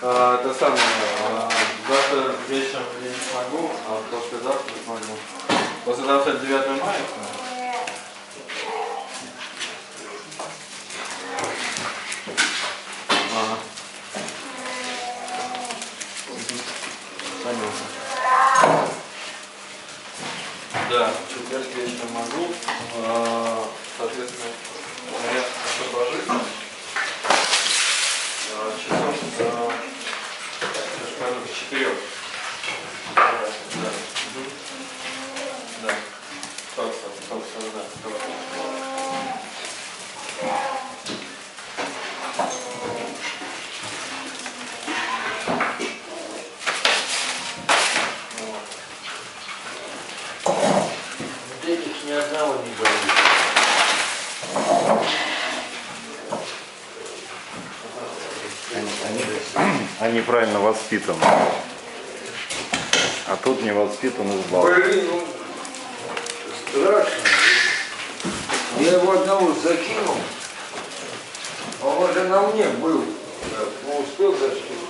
А, это самое, а, завтра вечером я не смогу, а послезавтра смогу. Послезавтра 9 мая? Да, в четверг вечером могу, а, соответственно я освобожусь. А, Часов до четырех. Они, они правильно воспитаны. А тут не воспитан избал. Блин, ну, страшно. Я его одного закинул, а он же на мне был. Ну, успел защитить.